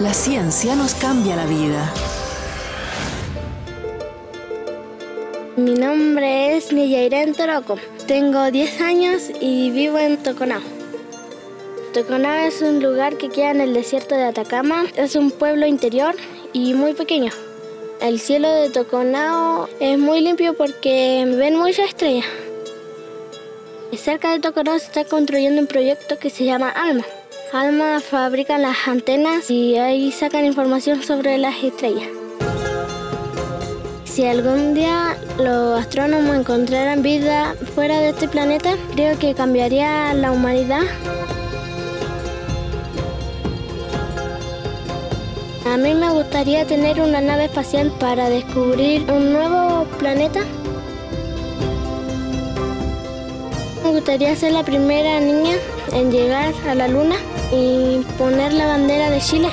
La ciencia nos cambia la vida. Mi nombre es Niyairén Toroco. Tengo 10 años y vivo en Toconao. Toconao es un lugar que queda en el desierto de Atacama. Es un pueblo interior y muy pequeño. El cielo de Toconao es muy limpio porque ven muchas estrellas. Cerca de Toconao se está construyendo un proyecto que se llama ALMA. ALMA fabrica las antenas y ahí sacan información sobre las estrellas. Si algún día los astrónomos encontraran vida fuera de este planeta, creo que cambiaría la humanidad. A mí me gustaría tener una nave espacial para descubrir un nuevo planeta. Me gustaría ser la primera niña en llegar a la Luna y poner la bandera de Chile.